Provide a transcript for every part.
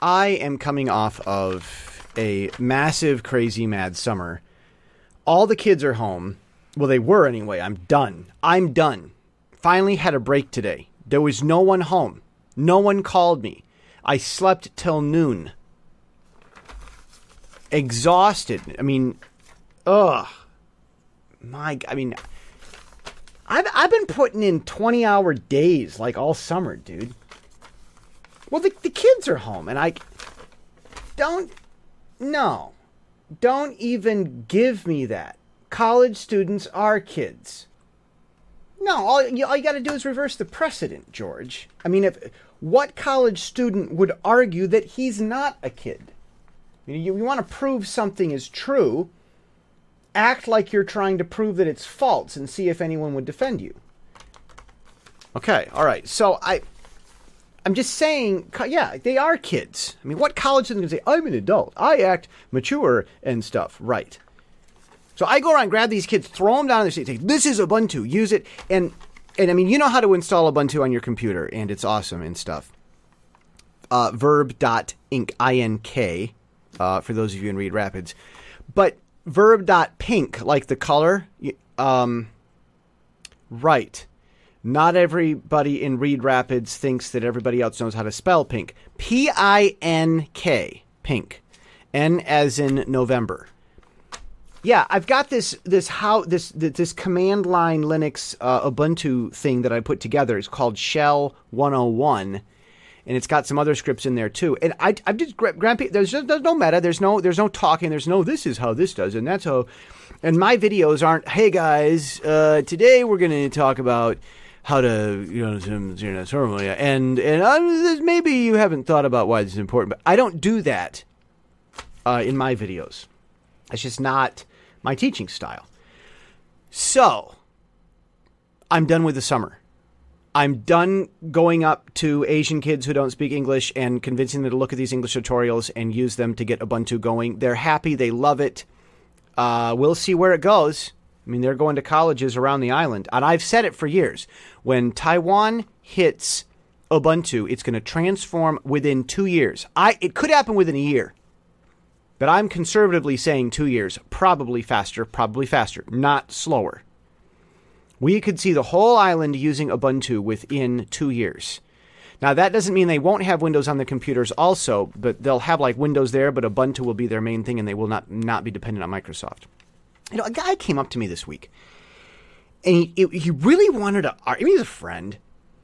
I am coming off of a massive, crazy, mad summer. All the kids are home. Well, they were anyway. I'm done. I'm done. Finally had a break today. There was no one home. No one called me. I slept till noon. Exhausted. I mean, ugh. My, I mean, I've I've been putting in twenty hour days like all summer, dude. Well, the the kids are home, and I don't. No, don't even give me that. College students are kids. No, all you, all you got to do is reverse the precedent, George. I mean, if what college student would argue that he's not a kid? You, you, you want to prove something is true, act like you're trying to prove that it's false and see if anyone would defend you. Okay, all right. So I I'm just saying, yeah, they are kids. I mean, what college student can say, I'm an adult, I act mature and stuff, right? So I go around, grab these kids, throw them down on their seat, say, this is Ubuntu, use it. And, and I mean, you know how to install Ubuntu on your computer, and it's awesome and stuff. Uh, verb.ink, I-N-K, uh, for those of you in Reed Rapids. But verb.pink, like the color, um, right. Not everybody in Reed Rapids thinks that everybody else knows how to spell pink. P I N K, pink. N as in November. Yeah, I've got this this how this this command line Linux uh, Ubuntu thing that I put together. It's called Shell 101 and it's got some other scripts in there too. And I, I just grandpa. There's just, there's no meta. There's no there's no talking. There's no this is how this does and that's how. And my videos aren't. Hey guys, uh, today we're going to talk about how to you know and and maybe you haven't thought about why this is important but i don't do that uh, in my videos. It's just not my teaching style. So i'm done with the summer. I'm done going up to asian kids who don't speak english and convincing them to look at these english tutorials and use them to get ubuntu going. They're happy. They love it. Uh, we'll see where it goes I mean, they're going to colleges around the island. And I've said it for years. When Taiwan hits Ubuntu, it's going to transform within two years. I It could happen within a year. But I'm conservatively saying two years. Probably faster, probably faster, not slower. We could see the whole island using Ubuntu within two years. Now, that doesn't mean they won't have Windows on the computers also, but they'll have like Windows there, but Ubuntu will be their main thing and they will not, not be dependent on Microsoft. You know, a guy came up to me this week, and he he really wanted to. I mean, he's a friend,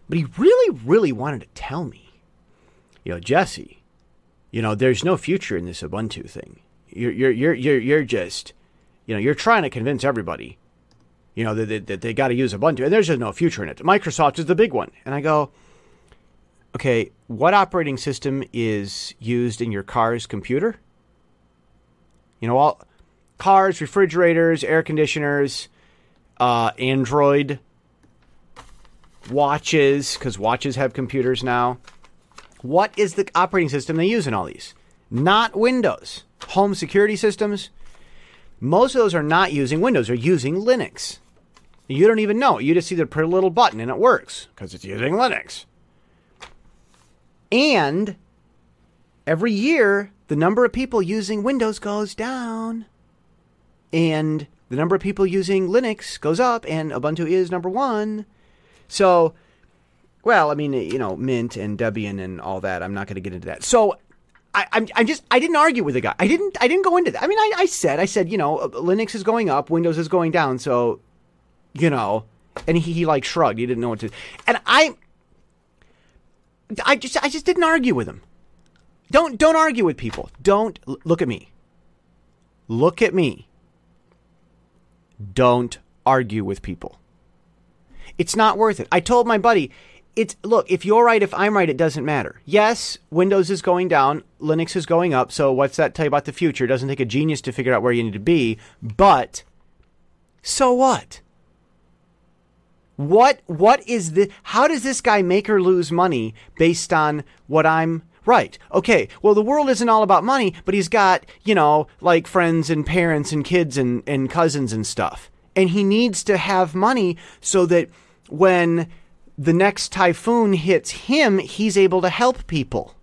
but he really, really wanted to tell me, you know, Jesse, you know, there's no future in this Ubuntu thing. You're you're you're you're you're just, you know, you're trying to convince everybody, you know, that that, that they got to use Ubuntu, and there's just no future in it. Microsoft is the big one, and I go. Okay, what operating system is used in your car's computer? You know, all cars, refrigerators, air conditioners, uh, Android watches, because watches have computers now. What is the operating system they use in all these? Not Windows. Home security systems. Most of those are not using Windows, they're using Linux. You don't even know. You just see the a little button and it works because it's using Linux. And every year, the number of people using Windows goes down and the number of people using Linux goes up, and Ubuntu is number one. So, well, I mean, you know, Mint and Debian and all that. I'm not going to get into that. So, I, I'm, I'm just, I didn't argue with the guy. I didn't, I didn't go into that. I mean, I, I said, I said, you know, uh, Linux is going up, Windows is going down. So, you know, and he, he like shrugged. He didn't know what to. And I, I just, I just didn't argue with him. Don't, don't argue with people. Don't look at me. Look at me don't argue with people. It's not worth it. I told my buddy, it's look, if you're right, if I'm right, it doesn't matter. Yes, Windows is going down, Linux is going up, so what's that tell you about the future? It doesn't take a genius to figure out where you need to be, but so what? What what is the how does this guy make or lose money based on what I'm Right. Okay. Well, the world isn't all about money, but he's got, you know, like friends and parents and kids and, and cousins and stuff. And he needs to have money so that when the next typhoon hits him, he's able to help people.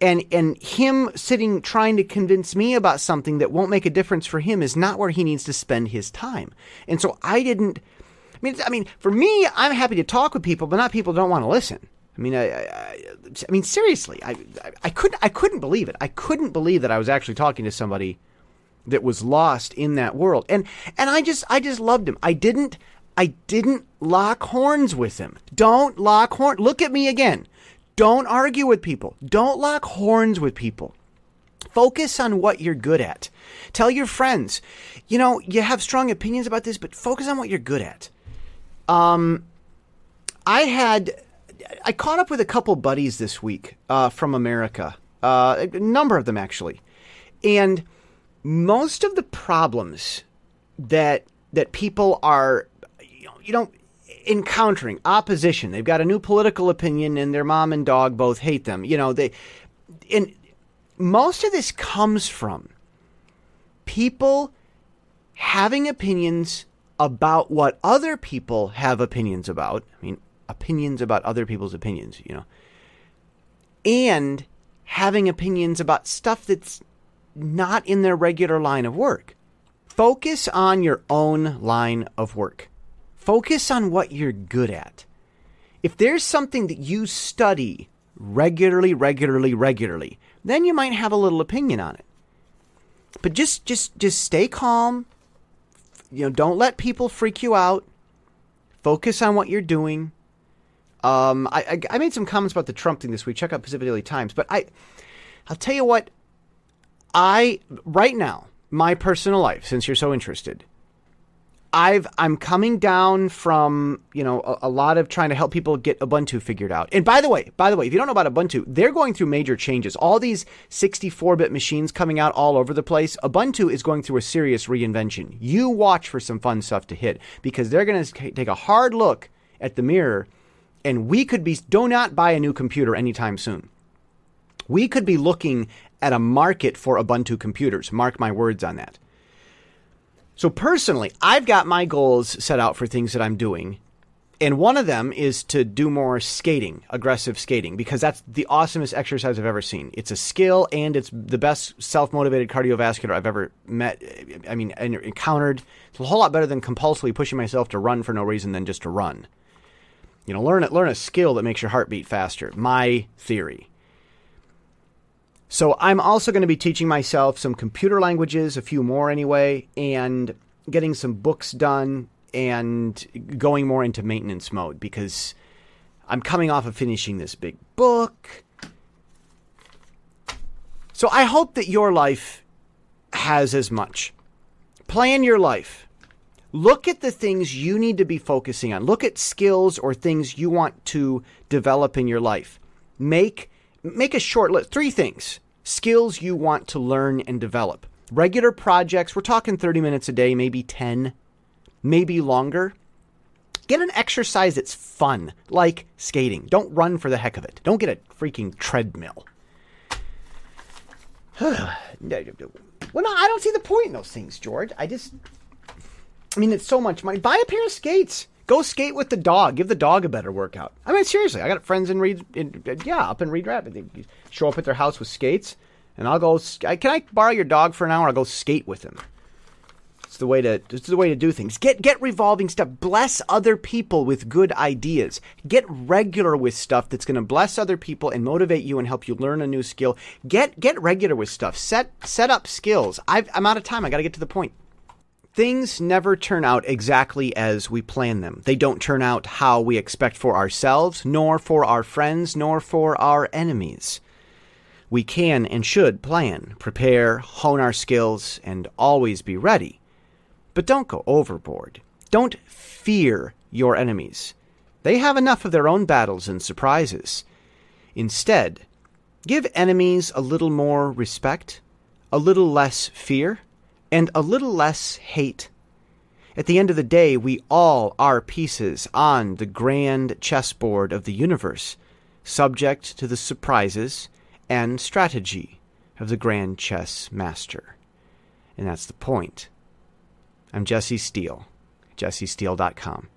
And and him sitting trying to convince me about something that won't make a difference for him is not where he needs to spend his time. And so I didn't I mean I mean for me I'm happy to talk with people but not people don't want to listen. I mean, I, I, I mean, seriously, I, I couldn't, I couldn't believe it. I couldn't believe that I was actually talking to somebody that was lost in that world, and and I just, I just loved him. I didn't, I didn't lock horns with him. Don't lock horn. Look at me again. Don't argue with people. Don't lock horns with people. Focus on what you're good at. Tell your friends, you know, you have strong opinions about this, but focus on what you're good at. Um, I had I caught up with a couple buddies this week uh, from America, uh, a number of them actually, and most of the problems that that people are, you know, you know, encountering opposition. They've got a new political opinion, and their mom and dog both hate them. You know, they, and most of this comes from people having opinions about what other people have opinions about. I mean, opinions about other people's opinions, you know, and having opinions about stuff that's not in their regular line of work. Focus on your own line of work. Focus on what you're good at. If there's something that you study regularly, regularly, regularly, then you might have a little opinion on it. But just just just stay calm. You know, don't let people freak you out. Focus on what you're doing. Um, I, I, I made some comments about the Trump thing this week. Check out Pacific Daily Times. But I, I'll tell you what. I right now, my personal life, since you're so interested, I've I'm coming down from you know a, a, lot of trying to help people get Ubuntu figured out. And by the way, by the way, if you don't know about Ubuntu, they're going through major changes. All these 64-bit machines coming out all over the place. Ubuntu is going through a serious reinvention. You watch for some fun stuff to hit because they're going to take a hard look at the mirror and we could be do not buy a new computer anytime soon. We could be looking at a market for Ubuntu computers. Mark my words on that. So personally, I've got my goals set out for things that I'm doing. And one of them is to do more skating, aggressive skating, because that's the awesomest exercise I've ever seen. It's a skill and it's the best self motivated cardiovascular I've ever met. I mean, encountered. It's a whole lot better than compulsively pushing myself to run for no reason than just to run. You know, learn learn a skill that makes your heart beat faster. My theory. So I'm also going to be teaching myself some computer languages, a few more anyway, and getting some books done and going more into maintenance mode because I'm coming off of finishing this big book. So I hope that your life has as much. Plan your life look at the things you need to be focusing on. Look at skills or things you want to develop in your life. Make make a short list. Three things. Skills you want to learn and develop. Regular projects, we're talking 30 minutes a day, maybe 10, maybe longer. Get an exercise that's fun, like skating. Don't run for the heck of it. Don't get a freaking treadmill. well, no, I don't see the point in those things, George. I just I mean, it's so much money. Buy a pair of skates. Go skate with the dog. Give the dog a better workout. I mean, seriously, I got friends in Reed, in, yeah, up in Reed Rapids. They show up at their house with skates, and I'll go. Can I borrow your dog for an hour? I'll go skate with him. It's the way to. It's the way to do things. Get get revolving stuff. Bless other people with good ideas. Get regular with stuff that's going to bless other people and motivate you and help you learn a new skill. Get get regular with stuff. Set set up skills. i I'm out of time. I got to get to the point things never turn out exactly as we plan them. They don't turn out how we expect for ourselves, nor for our friends, nor for our enemies. We can and should plan, prepare, hone our skills, and always be ready. But don't go overboard. Don't fear your enemies. They have enough of their own battles and surprises. Instead, give enemies a little more respect, a little less fear, and a little less hate. At the end of the day, we all are pieces on the grand chessboard of the universe, subject to the surprises and strategy of the grand chess master. And that's the point. I'm Jesse Steele, jessesteele.com.